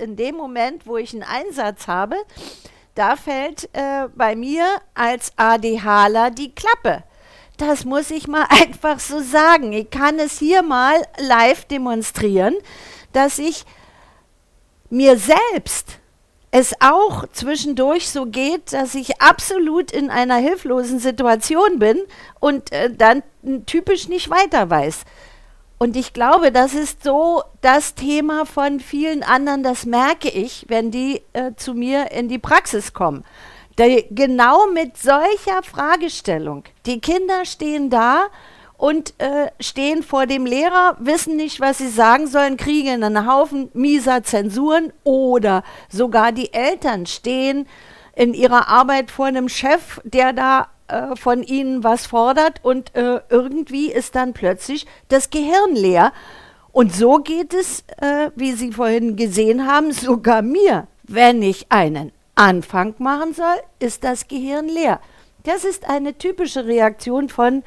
in dem Moment, wo ich einen Einsatz habe, da fällt äh, bei mir als ADHler die Klappe. Das muss ich mal einfach so sagen. Ich kann es hier mal live demonstrieren, dass ich mir selbst es auch zwischendurch so geht, dass ich absolut in einer hilflosen Situation bin und äh, dann typisch nicht weiter weiß. Und ich glaube, das ist so das Thema von vielen anderen, das merke ich, wenn die äh, zu mir in die Praxis kommen. Die, genau mit solcher Fragestellung. Die Kinder stehen da und äh, stehen vor dem Lehrer, wissen nicht, was sie sagen sollen, kriegen einen Haufen mieser Zensuren oder sogar die Eltern stehen in ihrer Arbeit vor einem Chef, der da äh, von ihnen was fordert und äh, irgendwie ist dann plötzlich das Gehirn leer. Und so geht es, äh, wie Sie vorhin gesehen haben, sogar mir. Wenn ich einen Anfang machen soll, ist das Gehirn leer. Das ist eine typische Reaktion von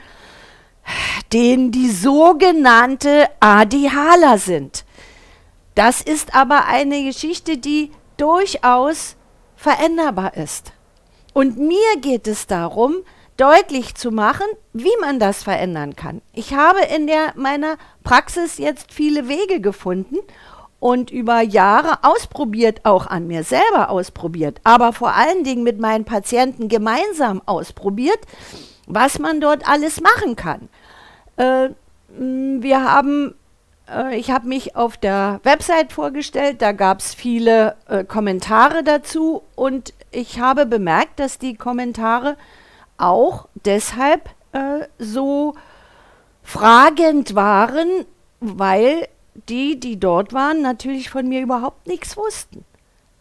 denen, die sogenannte ADHler sind. Das ist aber eine Geschichte, die durchaus veränderbar ist. Und mir geht es darum, deutlich zu machen, wie man das verändern kann. Ich habe in der, meiner Praxis jetzt viele Wege gefunden und über Jahre ausprobiert, auch an mir selber ausprobiert, aber vor allen Dingen mit meinen Patienten gemeinsam ausprobiert, was man dort alles machen kann. Äh, wir haben äh, ich habe mich auf der Website vorgestellt, da gab es viele äh, Kommentare dazu und ich habe bemerkt, dass die Kommentare auch deshalb äh, so fragend waren, weil die, die dort waren, natürlich von mir überhaupt nichts wussten.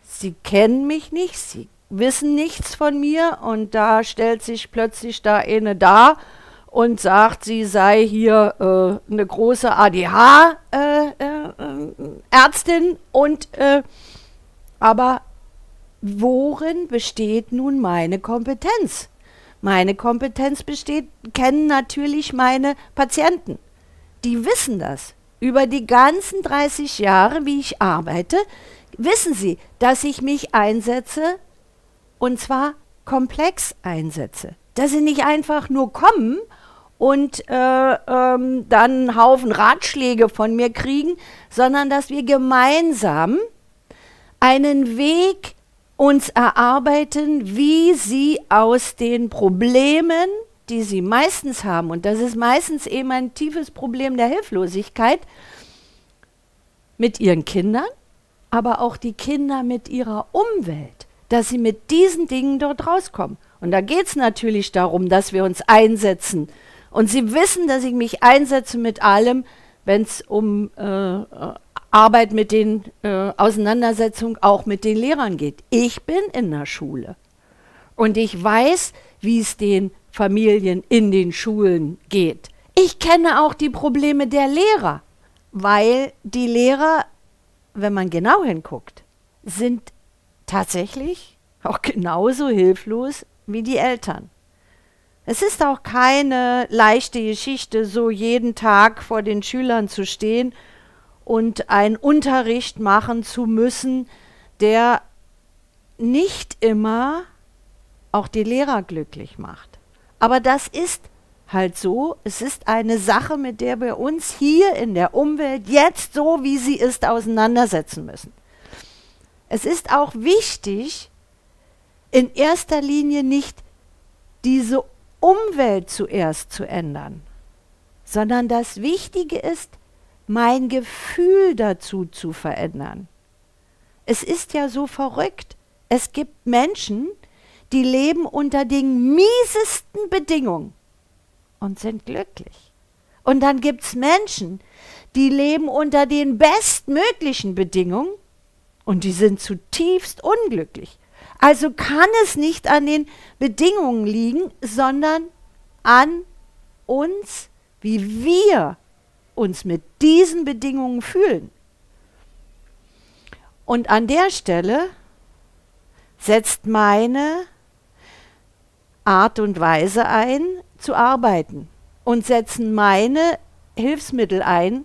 Sie kennen mich nicht, sie wissen nichts von mir und da stellt sich plötzlich da eine da und sagt, sie sei hier äh, eine große ADH-Ärztin äh, äh, und äh, aber worin besteht nun meine Kompetenz? Meine Kompetenz besteht, kennen natürlich meine Patienten. Die wissen das. Über die ganzen 30 Jahre, wie ich arbeite, wissen sie, dass ich mich einsetze und zwar komplex einsetze. Dass sie nicht einfach nur kommen und äh, ähm, dann einen Haufen Ratschläge von mir kriegen, sondern dass wir gemeinsam einen Weg uns erarbeiten, wie sie aus den Problemen, die sie meistens haben, und das ist meistens eben ein tiefes Problem der Hilflosigkeit, mit ihren Kindern, aber auch die Kinder mit ihrer Umwelt, dass sie mit diesen Dingen dort rauskommen. Und da geht es natürlich darum, dass wir uns einsetzen. Und sie wissen, dass ich mich einsetze mit allem, wenn es um äh, Arbeit mit den äh, Auseinandersetzungen auch mit den Lehrern geht. Ich bin in der Schule und ich weiß, wie es den Familien in den Schulen geht. Ich kenne auch die Probleme der Lehrer, weil die Lehrer, wenn man genau hinguckt, sind tatsächlich auch genauso hilflos wie die Eltern. Es ist auch keine leichte Geschichte, so jeden Tag vor den Schülern zu stehen und einen Unterricht machen zu müssen, der nicht immer auch die Lehrer glücklich macht. Aber das ist halt so. Es ist eine Sache, mit der wir uns hier in der Umwelt jetzt so, wie sie ist, auseinandersetzen müssen. Es ist auch wichtig, in erster Linie nicht diese Umwelt zuerst zu ändern, sondern das Wichtige ist, mein Gefühl dazu zu verändern. Es ist ja so verrückt. Es gibt Menschen, die leben unter den miesesten Bedingungen und sind glücklich. Und dann gibt es Menschen, die leben unter den bestmöglichen Bedingungen und die sind zutiefst unglücklich. Also kann es nicht an den Bedingungen liegen, sondern an uns, wie wir uns mit diesen Bedingungen fühlen. Und an der Stelle setzt meine Art und Weise ein, zu arbeiten und setzen meine Hilfsmittel ein,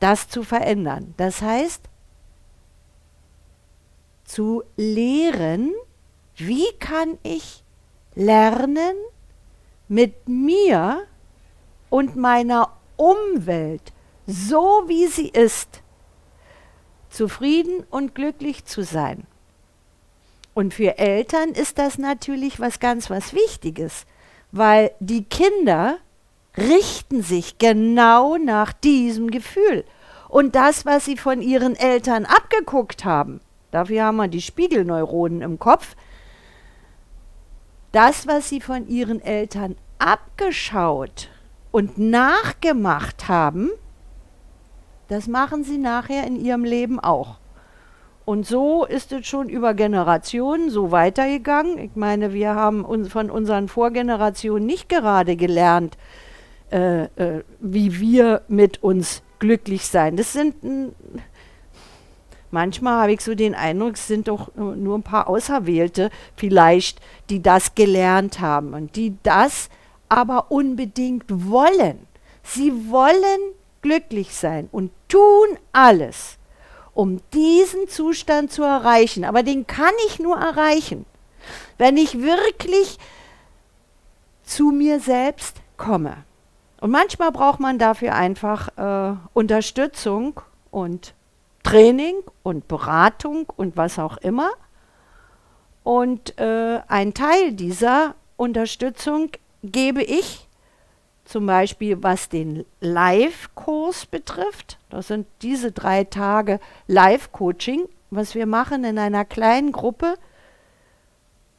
das zu verändern. Das heißt, zu lehren, wie kann ich lernen, mit mir und meiner Umwelt, so wie sie ist, zufrieden und glücklich zu sein. Und für Eltern ist das natürlich was ganz was Wichtiges, weil die Kinder richten sich genau nach diesem Gefühl. Und das, was sie von ihren Eltern abgeguckt haben, dafür haben wir die Spiegelneuronen im Kopf, das, was sie von ihren Eltern abgeschaut und nachgemacht haben, das machen sie nachher in ihrem Leben auch. Und so ist es schon über Generationen so weitergegangen. Ich meine, wir haben uns von unseren Vorgenerationen nicht gerade gelernt, äh, äh, wie wir mit uns glücklich sein. Das sind manchmal habe ich so den Eindruck, es sind doch nur ein paar Auserwählte vielleicht, die das gelernt haben und die das aber unbedingt wollen. Sie wollen glücklich sein und tun alles, um diesen Zustand zu erreichen. Aber den kann ich nur erreichen, wenn ich wirklich zu mir selbst komme. Und manchmal braucht man dafür einfach äh, Unterstützung und Training und Beratung und was auch immer. Und äh, ein Teil dieser Unterstützung gebe ich zum Beispiel was den Live-Kurs betrifft. Das sind diese drei Tage Live-Coaching, was wir machen in einer kleinen Gruppe,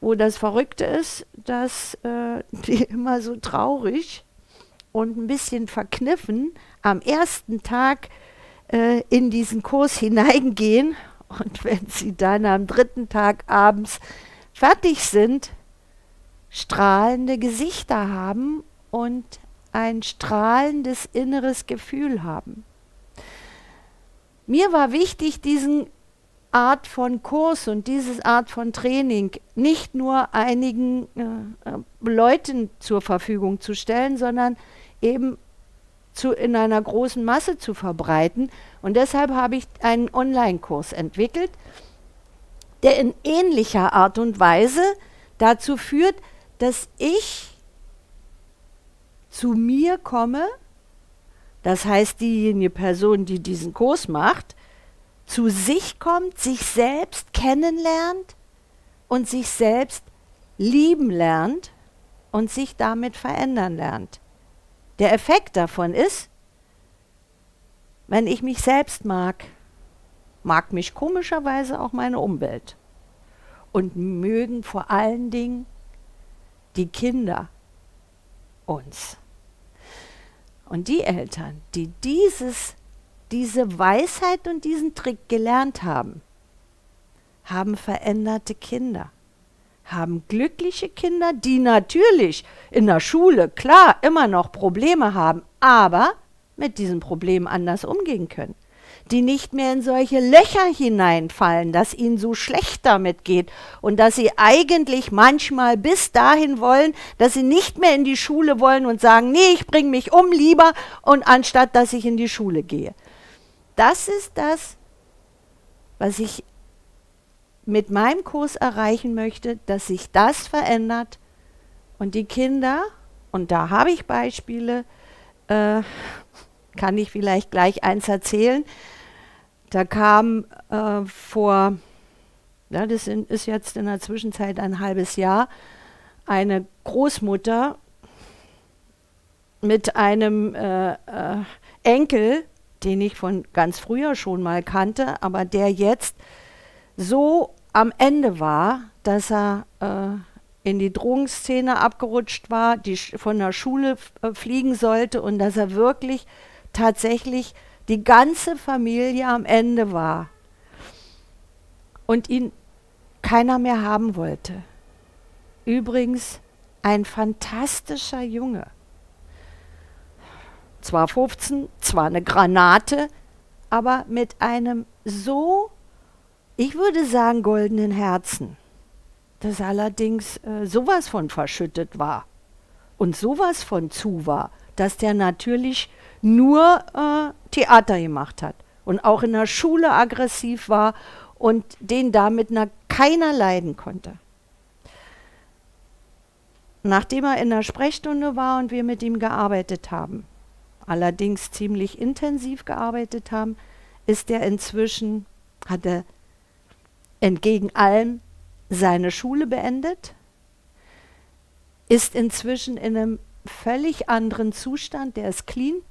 wo das Verrückte ist, dass äh, die immer so traurig und ein bisschen verkniffen am ersten Tag äh, in diesen Kurs hineingehen und wenn sie dann am dritten Tag abends fertig sind, strahlende Gesichter haben und ein strahlendes inneres Gefühl haben. Mir war wichtig, diesen Art von Kurs und diese Art von Training nicht nur einigen äh, Leuten zur Verfügung zu stellen, sondern eben zu, in einer großen Masse zu verbreiten. Und deshalb habe ich einen Online-Kurs entwickelt, der in ähnlicher Art und Weise dazu führt, dass ich zu mir komme, das heißt diejenige Person, die diesen Kurs macht, zu sich kommt, sich selbst kennenlernt und sich selbst lieben lernt und sich damit verändern lernt. Der Effekt davon ist, wenn ich mich selbst mag, mag mich komischerweise auch meine Umwelt und mögen vor allen Dingen die Kinder uns. Und die Eltern, die dieses, diese Weisheit und diesen Trick gelernt haben, haben veränderte Kinder, haben glückliche Kinder, die natürlich in der Schule klar immer noch Probleme haben, aber mit diesen Problemen anders umgehen können die nicht mehr in solche Löcher hineinfallen, dass ihnen so schlecht damit geht und dass sie eigentlich manchmal bis dahin wollen, dass sie nicht mehr in die Schule wollen und sagen, nee, ich bringe mich um lieber und anstatt dass ich in die Schule gehe. Das ist das, was ich mit meinem Kurs erreichen möchte, dass sich das verändert und die Kinder, und da habe ich Beispiele, äh, kann ich vielleicht gleich eins erzählen, da kam äh, vor, ja, das ist jetzt in der Zwischenzeit ein halbes Jahr, eine Großmutter mit einem äh, äh, Enkel, den ich von ganz früher schon mal kannte, aber der jetzt so am Ende war, dass er äh, in die Drogenszene abgerutscht war, die von der Schule äh, fliegen sollte und dass er wirklich tatsächlich die ganze Familie am Ende war und ihn keiner mehr haben wollte. Übrigens ein fantastischer Junge. Zwar 15, zwar eine Granate, aber mit einem so, ich würde sagen, goldenen Herzen, das allerdings äh, sowas von verschüttet war und sowas von zu war, dass der natürlich nur äh, Theater gemacht hat und auch in der Schule aggressiv war und den damit keiner leiden konnte. Nachdem er in der Sprechstunde war und wir mit ihm gearbeitet haben, allerdings ziemlich intensiv gearbeitet haben, ist er inzwischen, hat er entgegen allem seine Schule beendet, ist inzwischen in einem völlig anderen Zustand, der ist clean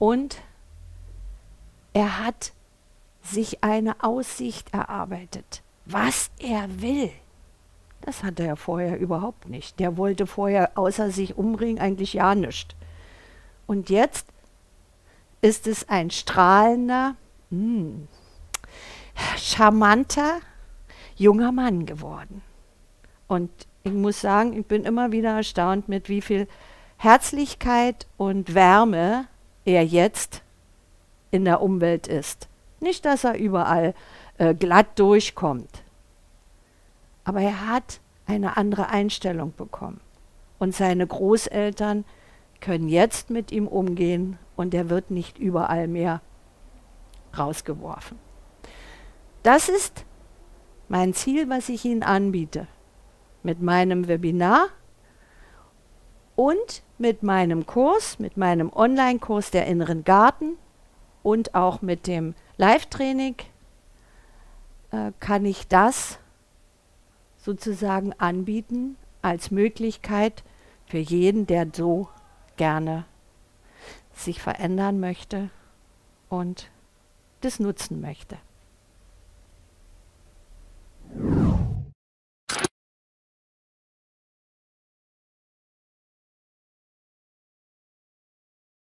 und er hat sich eine Aussicht erarbeitet, was er will. Das hatte er vorher überhaupt nicht. Der wollte vorher außer sich umbringen eigentlich ja nichts. Und jetzt ist es ein strahlender, mh, hm, charmanter junger Mann geworden. Und ich muss sagen, ich bin immer wieder erstaunt, mit wie viel Herzlichkeit und Wärme er jetzt in der Umwelt ist. Nicht, dass er überall äh, glatt durchkommt, aber er hat eine andere Einstellung bekommen. Und seine Großeltern können jetzt mit ihm umgehen und er wird nicht überall mehr rausgeworfen. Das ist mein Ziel, was ich Ihnen anbiete. Mit meinem Webinar und mit meinem Kurs, mit meinem Online-Kurs der inneren Garten und auch mit dem Live-Training äh, kann ich das sozusagen anbieten als Möglichkeit für jeden, der so gerne sich verändern möchte und das nutzen möchte.